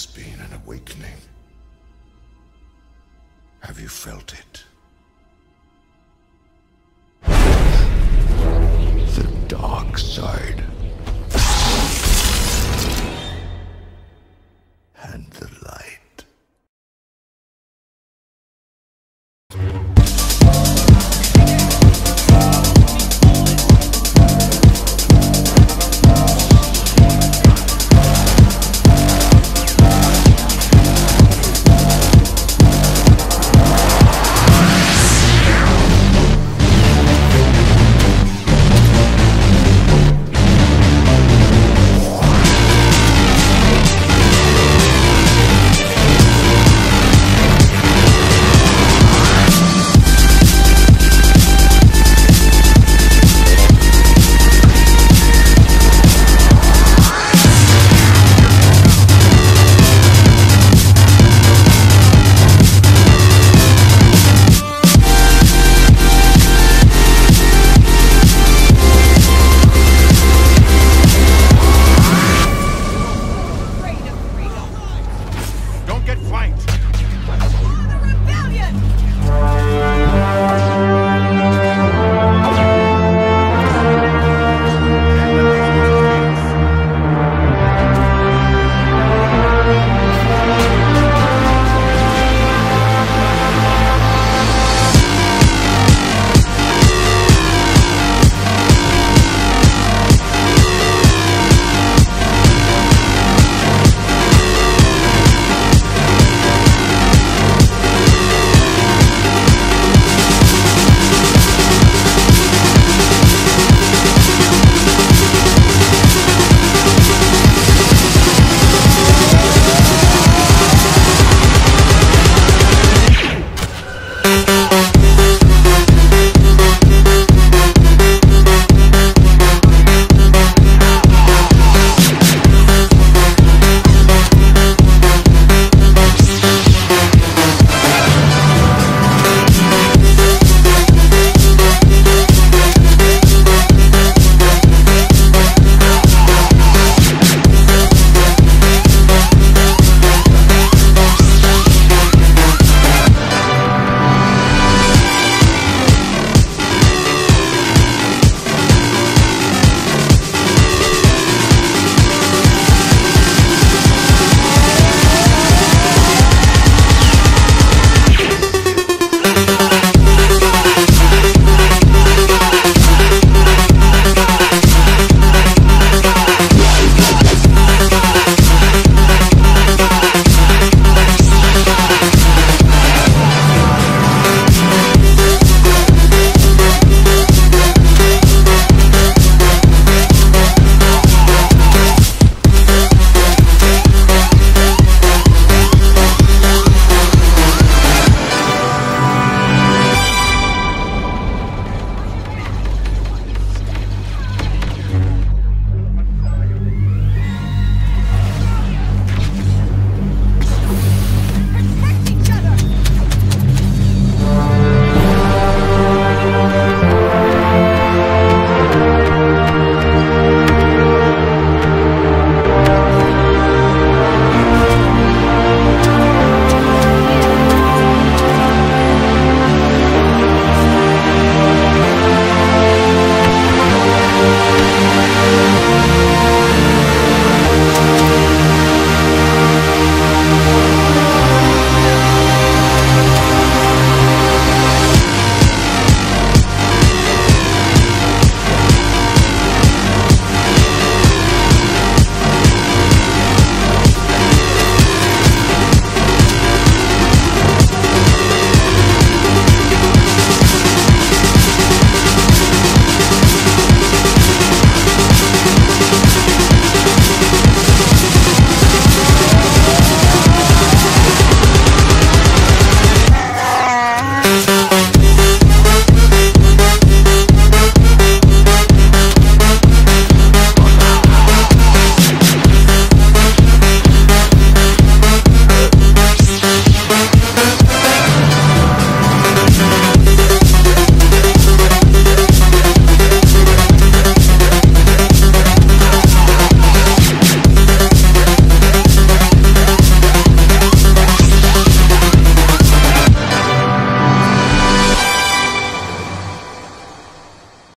has been an awakening. Have you felt it?